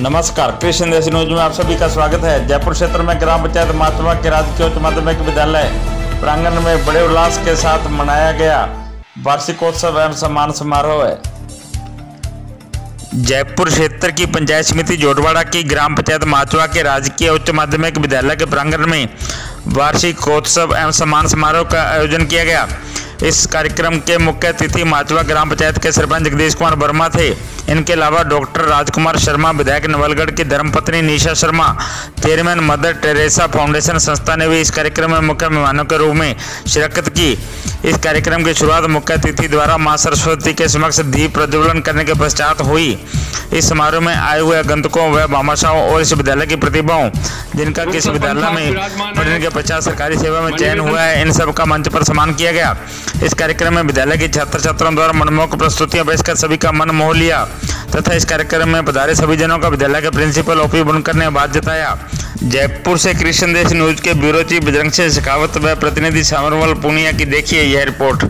नमस्कार कृष्ण देश न्यूज़ में आप सभी का स्वागत है। जयपुर क्षेत्र में ग्राम पंचायत माचवा के राजकीय उच्च माध्यमिक विद्यालय प्रांगण में बड़े उल्लास के साथ मनाया गया वार्षिकोत्सव एवं सम्मान समारोह है। जयपुर क्षेत्र की पंचायत समिति जोटवाड़ा की ग्राम पंचायत माचवा के राजकीय उच्च माध्यमिक विद्यालय के प्रांगण में वार्षिकोत्सव एवं सम्मान समारोह का आयोजन किया गया। इस कार्यक्रम के मुख्य अतिथि माचवा ग्राम पंचायत के सरपंच जगदीश कुमार वर्मा थे। इनके अलावा डॉक्टर राजकुमार शर्मा विधायक नवलगढ़ की धर्मपत्नी Nisha Sharma chairman Mother Teresa foundation संस्था ने भी इस कार्यक्रम में मुख्य मेहमानों के रूप में शिरकत की। इस कार्यक्रम की शुरुआत मुख्य अतिथि द्वारा माँ सरस्वती के समक्ष दीप प्रज्वलन करने के पश्चात हुई। इस समारोह में आए हुए आगंतुकों व भामाशाओं और इस विद्यालय की प्रतिभाओं जिनका किस विद्यालय में पढ़ने के पश्चात सरकारी सेवा में चयन हुआ है इन सब का मंच पर सम्मान किया गया। इस कार्यक्रम में विद्यालय के छात्र छात्राओं द्वारा मनमोहक प्रस्तुतियाँ पेश कर सभी का मन मोह लिया तथा इस कार्यक्रम में पधारे सभी जनों का विद्यालय के प्रिंसिपल ओपी बुनकर ने बात जताया। जयपुर से कृष्ण देश न्यूज़ के ब्यूरो चीफ बजरंग सिंह शेखावत व प्रतिनिधि सामरवल पूनिया की देखिए यह रिपोर्ट।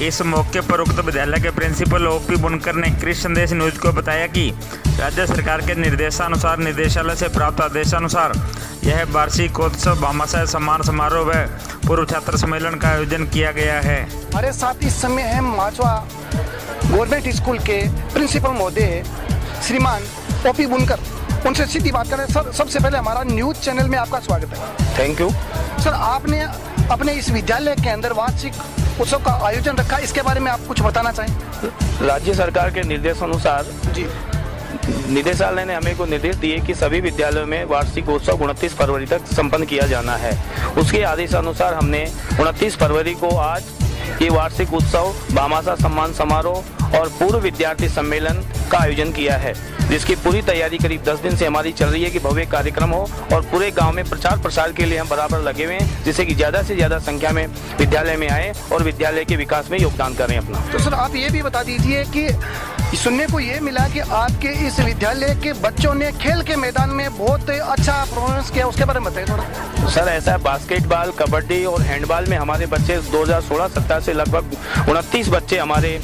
इस मौके पर उक्त विद्यालय के प्रिंसिपल ओपी बुनकर ने कृष्ण संदेश न्यूज़ को बताया कि राज्य सरकार के निर्देशानुसार निदेशालय से प्राप्त आदेशानुसार यह वार्षिकोत्सव भामाशाह सम्मान समारोह व पूर्व छात्र सम्मेलन का आयोजन किया गया है। हमारे साथ इस समय है माचवा गवर्नमेंट स्कूल के प्रिंसिपल महोदय श्रीमान ओपी बुनकर उनसे सीधी बात करें। सर सबसे पहले हमारा न्यूज़ चैनल में आपका स्वागत है। थैंक यू सर आपने अपने इस विद्यालय के अंदर वार्षिक उत्सव का आयोजन रखा इसके बारे में आप कुछ बताना चाहें? राज्य सरकार के निर्देशानुसार जी। निदेशालय ने हमें को निर्देश दिए कि सभी विद्यालयों में वार्षिक उत्सव उनतीस फरवरी तक संपन्न किया जाना है। उसके आदेश अनुसार हमने उनतीस फरवरी को आज ये वार्षिक उत्सव बामासा सम्मान समारोह और पूर्व विद्यार्थी सम्मेलन का आयोजन किया है जिसकी पूरी तैयारी करीब 10 दिन से हमारी चल रही है कि भव्य कार्यक्रम हो और पूरे गाँव में प्रचार प्रसार के लिए हम बराबर लगे हुए हैं जिससे कि ज़्यादा से ज़्यादा संख्या में विद्यालय में आए और विद्यालय के विकास में योगदान करें अपना। तो सर आप ये भी बता दीजिए कि सुनने को ये मिला कि आपके इस विद्यालय के बच्चों ने खेल के मैदान में बहुत अच्छा परफॉर्मेंस किया उसके बारे में बताइए थोड़ा। सर ऐसा है बास्केटबॉल कबड्डी और हैंडबॉल में हमारे बच्चे 2016-17 से लगभग उनतीस बच्चे हमारे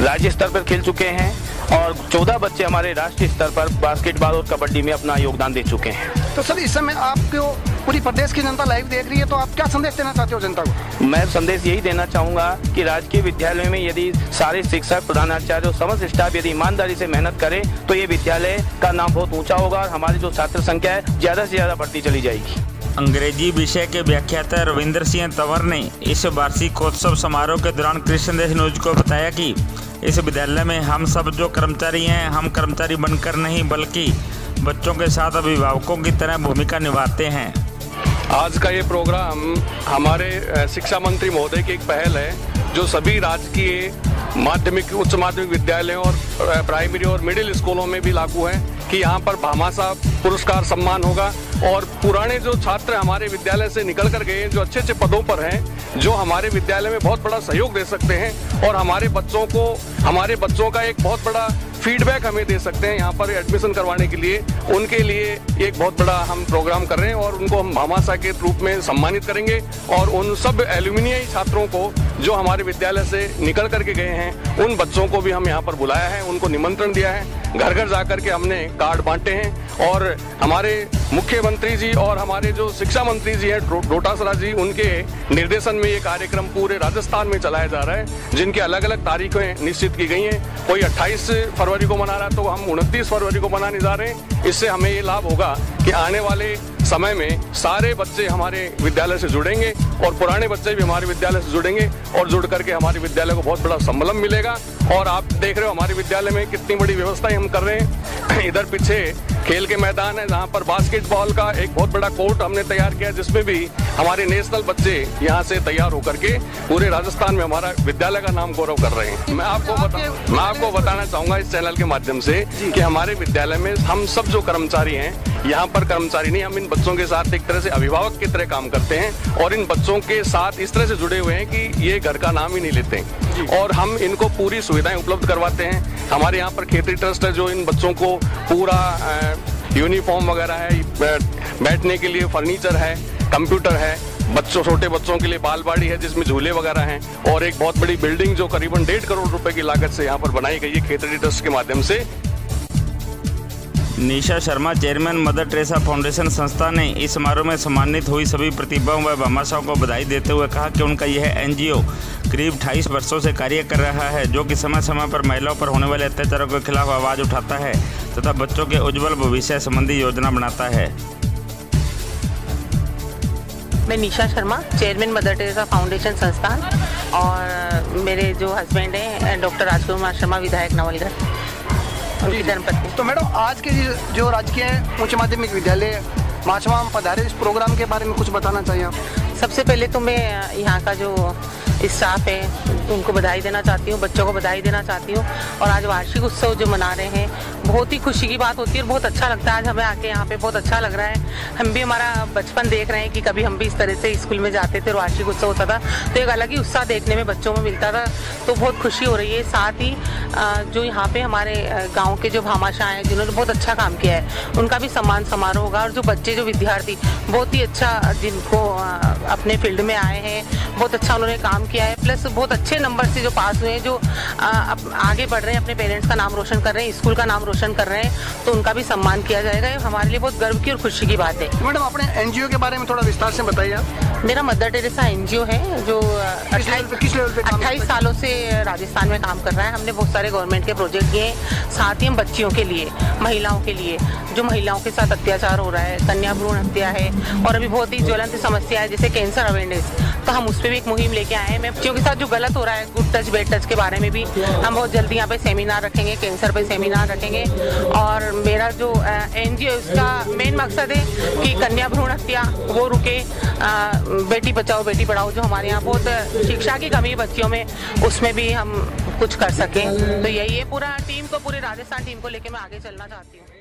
राज्य स्तर पर खेल चुके हैं और 14 बच्चे हमारे राष्ट्रीय स्तर पर बास्केटबॉल और कबड्डी में अपना योगदान दे चुके हैं। तो सर इस समय आपको पूरी प्रदेश की जनता लाइव देख रही है तो आप क्या संदेश देना चाहते हो जनता को? मैं संदेश यही देना चाहूँगा कि राजकीय विद्यालय में यदि सारे शिक्षक प्रधानाचार्य और समस्त स्टाफ यदि ईमानदारी से मेहनत करे तो ये विद्यालय का नाम बहुत ऊँचा होगा और हमारी जो छात्र संख्या है ज़्यादा से ज़्यादा बढ़ती चली जाएगी। अंग्रेज़ी विषय के व्याख्याता रविंद्र सिंह तंवर ने इस वार्षिकोत्सव समारोह के दौरान कृष्णदेश न्यूज़ को बताया कि इस विद्यालय में हम सब जो कर्मचारी हैं, हम कर्मचारी बनकर नहीं, बल्कि बच्चों के साथ अभिभावकों की तरह भूमिका निभाते हैं। आज का ये प्रोग्राम हमारे शिक्षा मंत्री महोदय की एक पहल है, जो सभी राजकीय माध्यमिक, उच्च माध्यमिक विद्यालयों और प्राइमरी और मिडिल स्कूलों में भी लागू है कि यहाँ पर भामाशाह पुरस्कार सम्मान होगा और पुराने जो छात्र हमारे विद्यालय से निकल कर गए हैं, जो अच्छे अच्छे पदों पर हैं, जो हमारे विद्यालय में बहुत बड़ा सहयोग दे सकते हैं और हमारे बच्चों को, हमारे बच्चों का एक बहुत बड़ा फीडबैक हमें दे सकते हैं यहाँ पर एडमिशन करवाने के लिए। उनके लिए एक बहुत बड़ा हम प्रोग्राम कर रहे हैं और उनको हम मामाशा के रूप में सम्मानित करेंगे और उन सब एल्यूमिनियम छात्रों को जो हमारे विद्यालय से निकल करके गए हैं, उन बच्चों को भी हम यहाँ पर बुलाया है, उनको निमंत्रण दिया है। घर घर जाकर के हमने कार्ड बांटे हैं और हमारे मुख्यमंत्री जी और हमारे जो शिक्षा मंत्री जी हैं डोटासरा जी, उनके निर्देशन में ये कार्यक्रम पूरे राजस्थान में चलाया जा रहा है, जिनके अलग अलग तारीखें निश्चित की गई हैं। कोई 28 फरवरी को मना रहा है तो हम उनतीस फरवरी को मनाने जा रहे हैं। इससे हमें ये लाभ होगा कि आने वाले समय में सारे बच्चे हमारे विद्यालय से जुड़ेंगे और पुराने बच्चे भी हमारे विद्यालय से जुड़ेंगे और जुड़ करके हमारे विद्यालय को बहुत बड़ा संबलम मिलेगा। और आप देख रहे हो हमारे विद्यालय में कितनी बड़ी व्यवस्थाएँ हम कर रहे हैं। इधर पीछे खेल के मैदान है, जहाँ पर बास्केटबॉल का एक बहुत बड़ा कोर्ट हमने तैयार किया, जिसमें भी हमारे नेशनल बच्चे यहाँ से तैयार होकर के पूरे राजस्थान में हमारा विद्यालय का नाम गौरव कर रहे हैं। मैं आपको बता मैं आपको बताना चाहूँगा इस चैनल के माध्यम से कि हमारे विद्यालय में हम सब जो कर्मचारी हैं यहाँ पर कर्मचारी नहीं हम इन बच्चों के साथ एक तरह से अभिभावक की तरह काम करते हैं और इन बच्चों के साथ इस तरह से जुड़े हुए हैं कि ये घर का नाम ही नहीं लेते। और हम इनको पूरी सुविधाएँ उपलब्ध करवाते हैं। हमारे यहाँ पर खेती ट्रस्ट है जो इन बच्चों को पूरा यूनिफॉर्म वगैरह है बैठने के लिए फर्नीचर है, कंप्यूटर है, बच्चों, छोटे बच्चों के लिए बालवाड़ी है, जिसमें झूले वगैरह हैं, और एक बहुत बड़ी बिल्डिंग जो करीबन डेढ़ करोड़ रुपए की लागत से यहाँ पर बनाई गई है खेतड़ी ट्रस्ट के माध्यम से। Nisha Sharma, chairman Mother Teresa foundation संस्था ने इस समारोह में सम्मानित हुई सभी प्रतिभाओं व भामाशाओं को बधाई देते हुए कहा कि उनका यह एनजीओ करीब अठाईस वर्षों से कार्य कर रहा है, जो कि समय समय पर महिलाओं पर होने वाले अत्याचारों के खिलाफ आवाज़ उठाता है तथा बच्चों के उज्जवल भविष्य संबंधी योजना बनाता है। मैं Nisha Sharma, chairman Mother Teresa foundation संस्थान और मेरे जो हस्बैंड हैं, डॉक्टर राजकुमार शर्मा, विधायक नवलगढ़। उनकी धर्मपत्नी तो मैडम आज के जो राजकीय उच्च माध्यमिक विद्यालय माछवा पधारे इस प्रोग्राम के बारे में कुछ बताना चाहिए आप? सबसे पहले तो मैं यहाँ का जो स्टाफ है उनको बधाई देना चाहती हूँ, बच्चों को बधाई देना चाहती हूँ। और आज वार्षिक उत्सव जो मना रहे हैं, बहुत ही खुशी की बात होती है और बहुत अच्छा लगता है। आज हमें आके यहाँ पे बहुत अच्छा लग रहा है। हम भी हमारा बचपन देख रहे हैं कि कभी हम भी इस तरह से स्कूल में जाते थे और वार्षिक उत्सव होता था तो एक अलग ही उत्साह देखने में बच्चों में मिलता था। तो बहुत खुशी हो रही है। साथ ही जो यहाँ पे हमारे गाँव के जो भामाशाह हैं, जिन्होंने बहुत अच्छा काम किया है, उनका भी सम्मान समारोह होगा। और जो बच्चे, जो विद्यार्थी, बहुत ही अच्छा जिनको अपने फ़ील्ड में आए हैं, बहुत अच्छा उन्होंने काम किया है। प्लस बहुत अच्छे नंबर से जो पास हुए हैं जो आ, आगे बढ़ रहे हैं अपने पेरेंट्स का नाम रोशन कर रहे हैं स्कूल का नाम रोशन कर रहे हैं तो उनका भी सम्मान किया जाएगा। ये हमारे लिए बहुत गर्व की और खुशी की बात है। मैडम अपने एनजीओ के बारे में थोड़ा विस्तार से बताइए आप। मेरा मदर टेरेसा एनजीओ है जो अट्ठाईस सालों से राजस्थान में काम कर रहा है। हमने बहुत सारे गवर्नमेंट के प्रोजेक्ट किए साथ ही हम बच्चियों के लिए महिलाओं के लिए जो महिलाओं के साथ अत्याचार हो रहा है कन्या भ्रूण हत्या है और अभी बहुत ही ज्वलंत समस्या है जैसे कैंसर अवेयरनेस तो हम उस पर भी एक मुहिम लेके आए हैं। मैं बच्चियों के साथ जो गलत हो रहा है गुड टच बेड टच के बारे में भी। हम बहुत जल्दी यहाँ पे सेमिनार रखेंगे कैंसर पे सेमिनार रखेंगे। और मेरा जो एन जी उसका मेन मकसद है कि कन्या भ्रूण हत्या, वो रुके। बेटी बचाओ, बेटी पढ़ाओ, जो हमारे यहाँ बहुत शिक्षा की कमी बच्चियों में, उसमें भी हम कुछ कर सकें। तो यही है पूरा टीम को, पूरी राजस्थान टीम को लेके मैं आगे चलना चाहती हूँ।